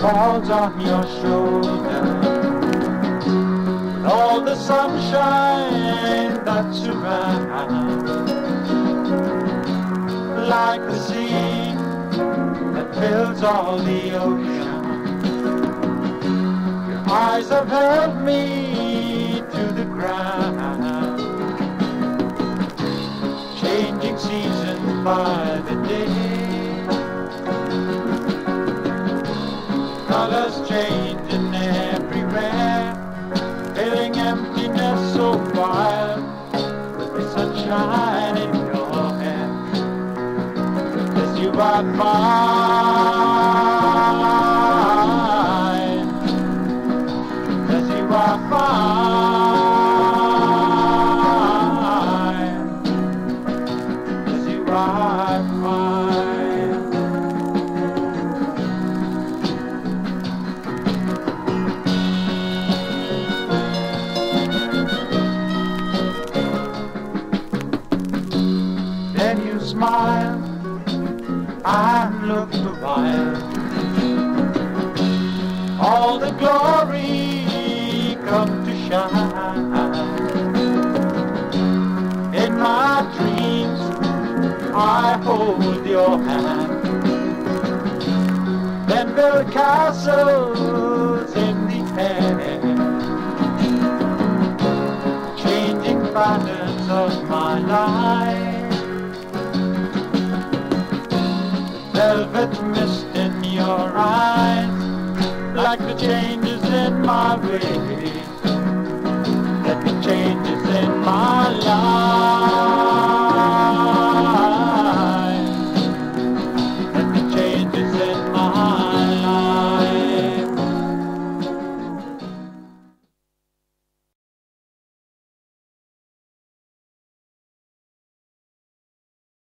falls on your shoulder. All the sunshine that's around, like the sea that fills all the ocean. Your eyes have held me to the ground, changing seasons by the day. Colors changing everywhere, filling emptiness so wild. With the sunshine in your hair. As you are fine, as you are fine, smile and look a while. All the glory come to shine. In my dreams, I hold your hand. Then build castles in the air. Velvet mist in your eyes, like the changes in my way.